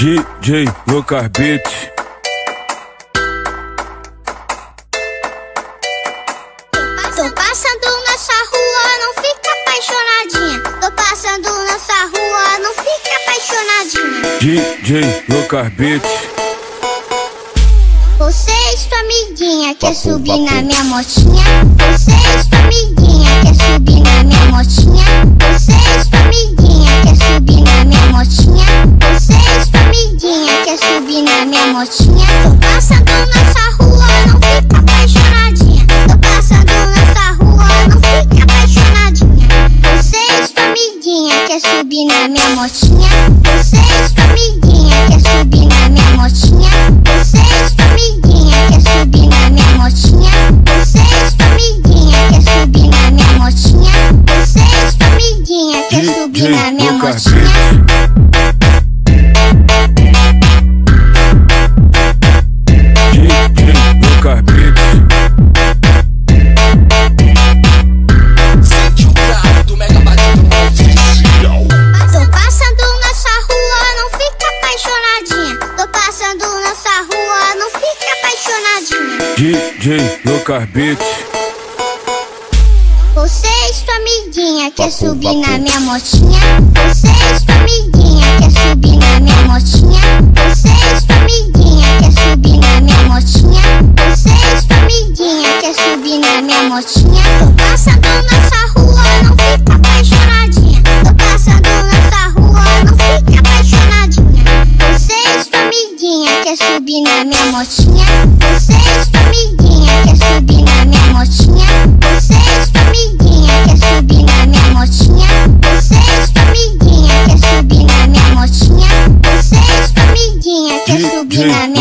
DJ Lucas Beat. Tô passando nessa rua, não fica apaixonadinha. Tô passando nessa rua, não fica apaixonadinha. DJ Lucas Beat. Você e sua amiguinha quer subir na minha motinha? Você e sua amiguinha quer subir na minha motinha? Você subir na minha motinha? Tô passando nessa rua, não fica apaixonadinha. Tô passando nessa rua, não fica apaixonadinha. Você e sua amiguinha quer subir na minha motinha? Você e sua amiguinha quer subir na minha motinha? Você e sua amiguinha quer subir na minha motinha? Você e sua amiguinha quer subir na minha motinha? Você e sua amiguinha quer subir na minha motinha? DJ Lucas Beat. Você e sua amiguinha quer subir na minha motinha? Você e sua amiguinha quer subir na minha motinha? Você e sua amiguinha quer subir na minha motinha? Você e sua amiguinha quer subir na minha motinha? Tô passando nessa rua, não fica apaixonadinha. Quer subir na minha motinha? Você e sua amiguinha quer subir na minha motinha? Você e sua amiguinha quer subir na minha motinha? Você e sua amiguinha quer subir na minha motinha? Você e sua amiguinha quer subir na minha?